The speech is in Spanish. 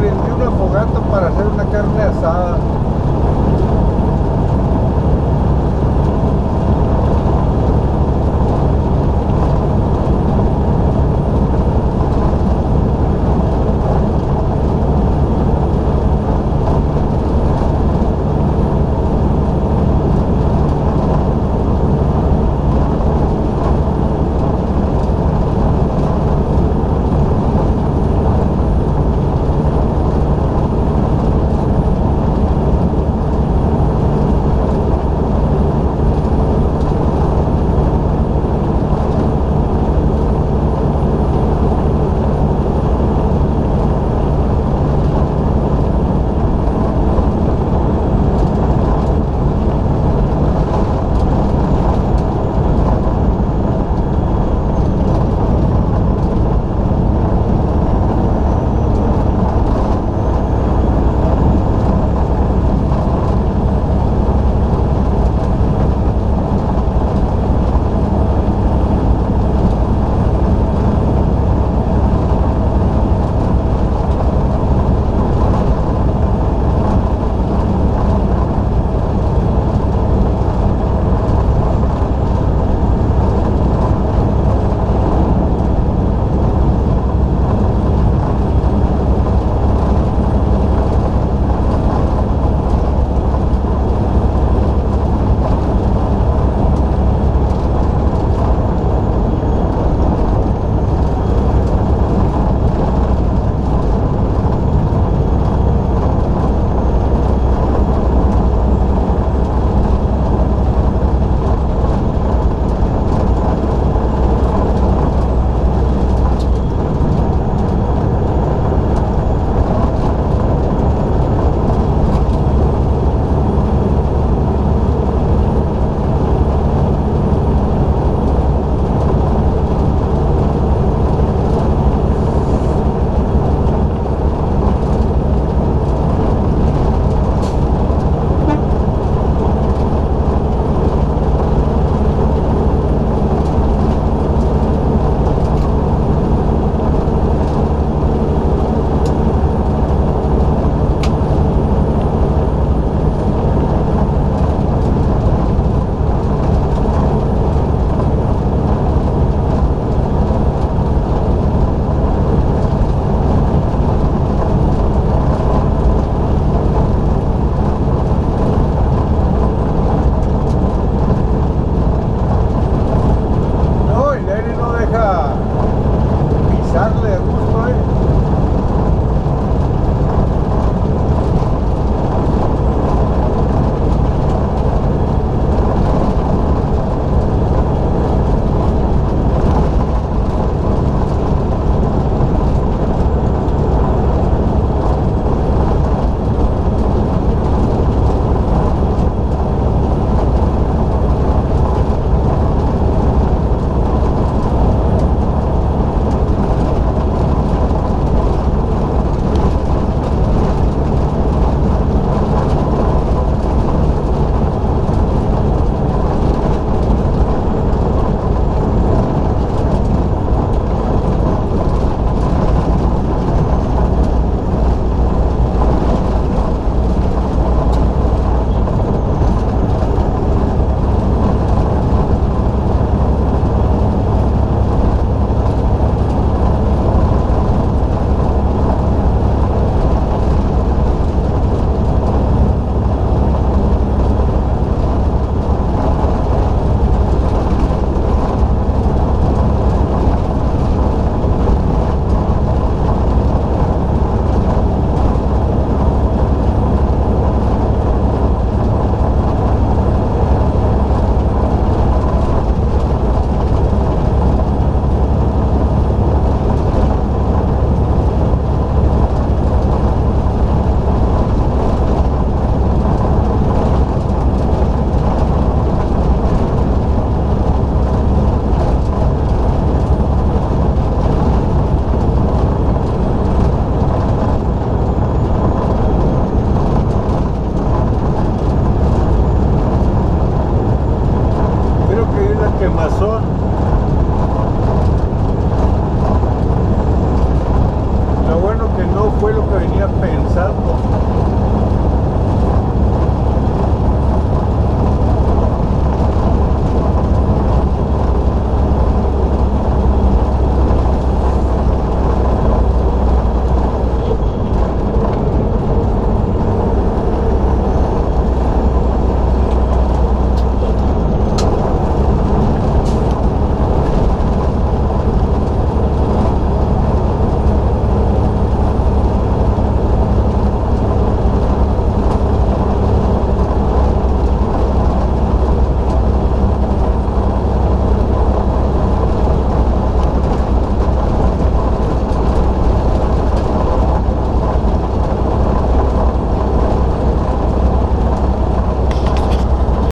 prendí una fogata para hacer una carne asada.